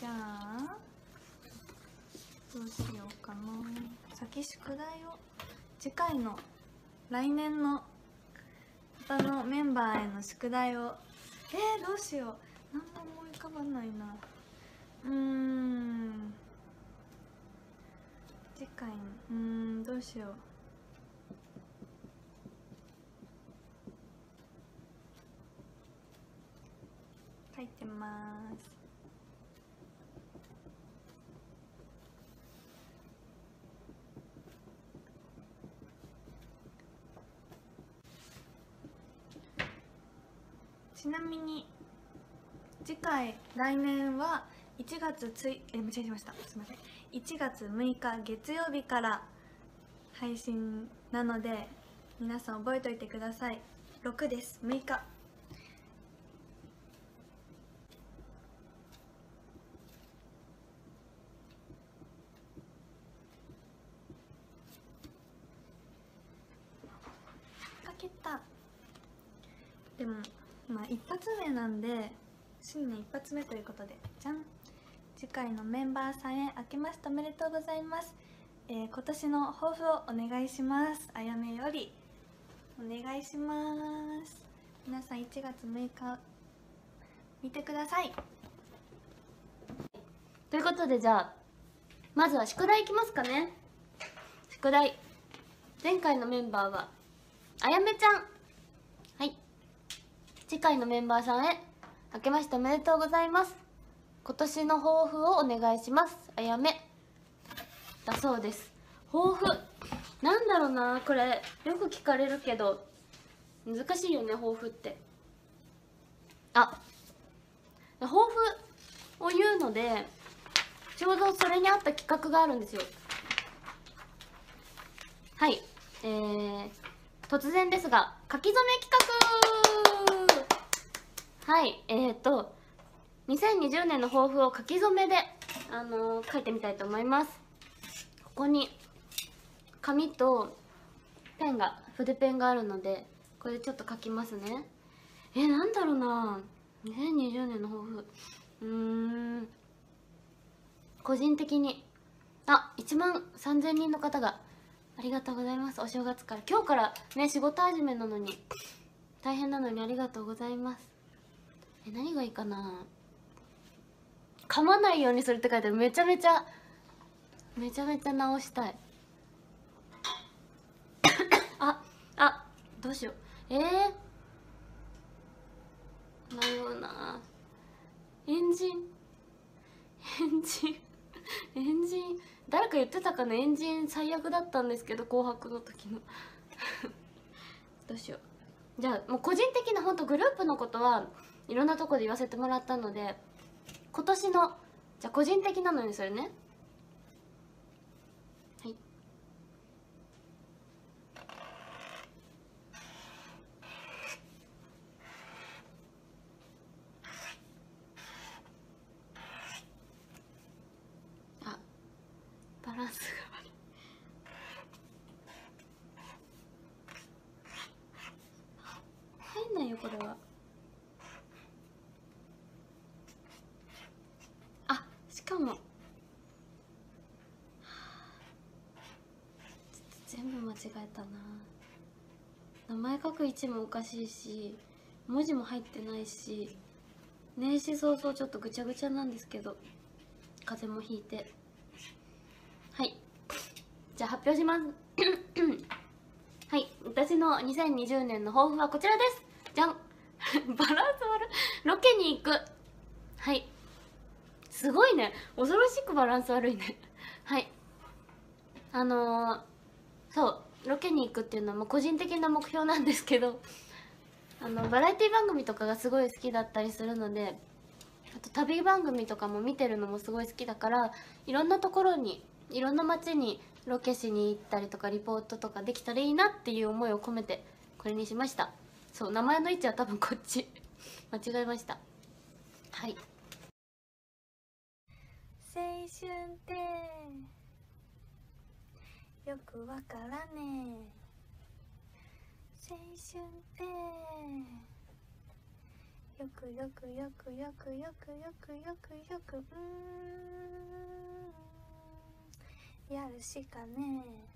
じゃあどうしようかな。先宿題を。次回の来年の他のメンバーへの宿題をえー、どうしよう何も思い浮かばないなうん次。回のうんどうしよう書いてますちなみに次回来年は1月ついえ間違えました。すみません。1月6日月曜日から配信なので皆さん覚えておいてください。6です。6日。書けた。でもまあ一発目なんで新年一発目ということでじゃん。次回のメンバーさんへ明けましておめでとうございます、えー今年の抱負をお願いします。あやめよりお願いします。皆さん1月6日見てください。ということでじゃあまずは宿題いきますかね。宿題。前回のメンバーはあやめちゃん。はい。次回のメンバーさんへ明けましておめでとうございます。今年の抱負をお願いします。あやめ。だそうです。抱負。なんだろうな。これよく聞かれるけど難しいよね抱負って。あ。抱負を言うのでちょうどそれに合った企画があるんですよ。はい。えー、突然ですが書き初め企画はいえーと2020年の抱負を書き初めで、あのー書いてみたいと思います。ここに紙とペンが筆ペンがあるのでこれでちょっと書きますね。えー、なんだろうな。2020年の抱負。うーん。個人的に。あ1万3000人の方がありがとうございます。お正月から。今日からね仕事始めなのに。大変なのにありがとうございます。え何がいいかな？噛まないようにするって書いてある。めちゃめちゃめちゃめちゃ直したい。ああどうしよう。ええー、迷うな。エンジン？エンジン？エンジン？誰か言ってたかな？エンジン最悪だったんですけど紅白の時の。どうしよう。じゃあもう個人的な本当グループのことはいろんなとこで言わせてもらったので今年のじゃあ個人的なのにするね。はい。あバランスが悪い。入んないよこれはあも。全部間違えたな。名前書く位置もおかしいし文字も入ってないし年始早々ちょっとぐちゃぐちゃなんですけど風邪もひいて。はい。じゃあ発表します。はい。私の2020年の抱負はこちらです。じゃん。バランス悪ロケに行く。はい。すごいね。恐ろしくバランス悪いね。はい。あのー、そう。ロケに行くっていうのは個人的な目標なんですけど。あのバラエティ番組とかがすごい好きだったりするのであと旅番組とかも見てるのもすごい好きだからいろんなところにいろんな街にロケしに行ったりとかリポートとかできたらいいなっていう思いを込めてこれにしました。そう名前の位置は多分こっち。間違えました。はい。青春って。よくわからねえ。青春って。よくよくよくよくよくよくよくよくうん。やるしかねえ。